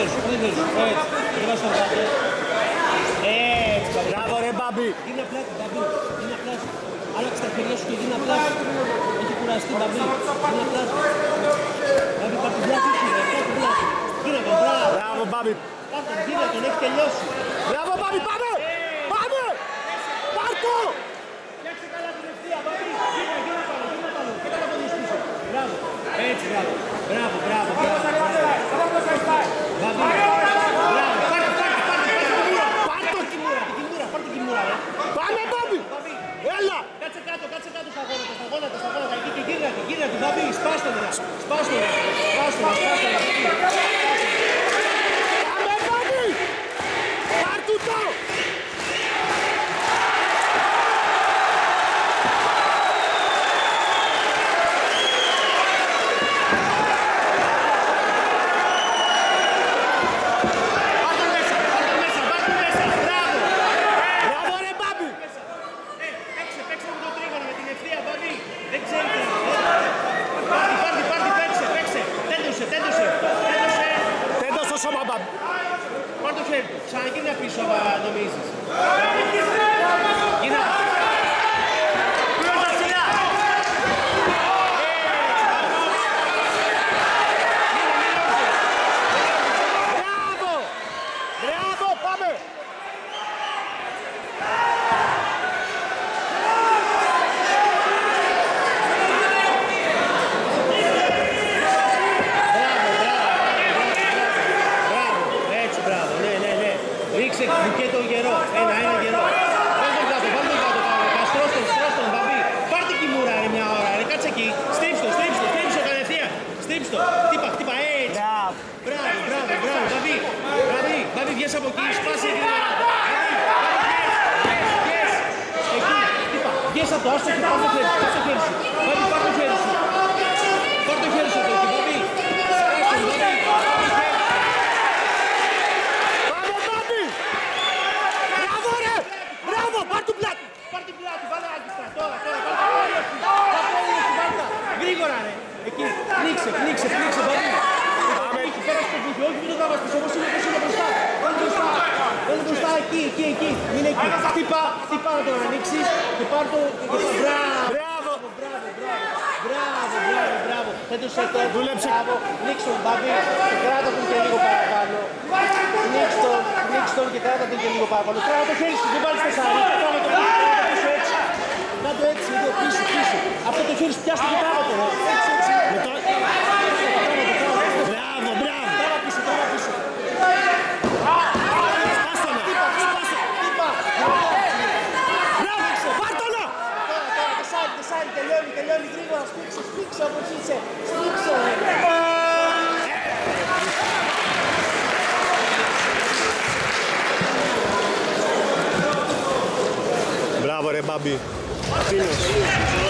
Έτσι, δεν βάζεις τον κάτω. Έτσι, μπαμπή. Μπράβο ρε μπάμπι. Είναι απλά, μπαμπή, είναι απλά. Άλλαξε τα χέρια σου και γίνει απλά. Έχει κουραστεί, μπαμπή. Είναι απλά. Μπαμπή, πάρ' την πλάτη σου, ρε, πάρ' την πλάτη. Γίνε τον, μπράβο. Μπράβο μπάμπι. Πάρ' τον, γίνε τον, έχει τελειώσει. Μπράβο μπάμπι, πάμε! Πάμε! Πάρ' το! Φτιάξε καλά την ευθεία, μπαμπή. Γίνε, γίνε πάνω, γίνε πάνω. Και καλά πόδια πίσω. Μπράβο. Έτσι, μπράβο. Μπράβο, μπράβο, μπράβο. Μπαμπή. Μπράβο, πάρ' το, πάρ' το, πάρ' το, πάρ' το, κιμούρα. Πάρ' το, κιμούρα, την κιμούρα, πάρ' την κιμούρα, ρε. Πάμε μπάμπι! Μπαμπή. Έλα! Κάτσε κάτω, κάτσε κάτω στα γόνατα, στα γόνατα, στα γόνατα. Εκεί και γύρνατε, γύρνατε. Μπαμπή, σπάστε τώρα. Σπάστε τώρα. Σπάστε τώρα, σπάστε τώρα. Πάμε μπάμπι! Πάρ' του το! Πάρ' τον μέσα, πάρ' τον μέσα, πάρ' τον μέσα. Μπράβο. Μπράβο ρε μπάμπι! Ε, παίξε, παίξε με το τρίγωνο με την ευθεία, Μπαμπή. Δεν ξέρει τι να Πάρτι, πάρτι, πάρτι, παίξε, παίξε. Τέλειωσε, τέλειωσε. Τέλειωσε. Τέντο στο σώμα μπάμπι. Πάρ' το χέρι του. Ξαναγίνε πίσω, μα νομίζεις. Γίνα. Μπράβο! Μπράβο, πάμε! Μπράβο, έτσι, μπράβο, ναι, ναι, ναι. Ρίξε και το γερό, ένα, ένα γερό. Βάλ τον κάτω, βάλ τον κάτω, κάτω. Στρώσ' τον, στρώσ' τον, μπαμπή. Πάρ' την κιμούρα, ρε, μια ώρα, ρε, κάτσε εκεί. Στρίψ' το, στρίψ' το, στρίψ' το κατευθείαν. Στρίψ' το, χτύπα, χτύπα, έτσι. Μπράβο! Μπράβο, μπράβο, μπράβο, μπαμπή. Μπαμπή, μπαμπή, βγες από εκεί, σπάσε εκεί. Εκεί, χτύπα, βγες από το άστο και πάρ' το χέρι, πάρ' το χέρι σου. Μπαμπή, πάρ' το χέρι σου. Πάρ' το χέρι σου από εκεί, μπαμπή. Σπάσ' τον, μπαμπή. Πάμε μπάμπι! Μπράβο ρε! Μπράβο, πάρ' του πλάτη! Πάρ' την πλάτη, βάλε άκιστα, τώρα, τώρα, βάλε τα πόδια σου, τα πόδια σου, βάλτε τα. Γρήγορα ρε, εκεί, πνίξε, πνίξε, πνίξε, Μπάμπη. Πάμε. Εκεί, πέρα στο κουμπί, όχι μην το τραβάς πίσω, όπως είναι, όπως είναι μπροστά. Βάλε μπροστά, βάλε μπροστά, εκεί, εκεί, εκεί, μην εκεί. Χτύπα, χτύπα να τον ανοίξεις και πάρ' το, και πάρ' μπράβο. Μπράβο! Μπράβο, μπράβο, μπράβο, μπράβο, μπράβο. Τέντωσέ το, Δούλεψε. μπράβο. Πνίξ' τον, Μπάμπη, και κράτα τον και λίγο παραπάνω. Πνίξ' τον, πνίξ' τον και κράτα τον και λίγο παραπάνω. Κράτα το χέρι σου, δεν βάλεις τεσσάρι. Κράτα το πίσω, κράτα το πίσω έτσι. Να το έτσι, εδώ, πίσω, πίσω. Αυτό το χέρι σου πιάστε και τράβα το, ρε. Έτσι, έτσι. Με το... Τράβα το, τράβα το. Μπράβο, μπράβο! Τράβα πίσω, τράβα πίσω. Σπάστονα! Χτύπα, χτύπα, χτύπα. Μπράβο! Πάρ' το να! Τώρα, τώρα, τεσσάρι, τεσσάρι, τελειώνει, τελειώνει γρήγορα. Σφίξε, σφίξε όπως είσαι. Σφίξε, ρε. Μπράβο ρε μπάμπι.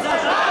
Vamos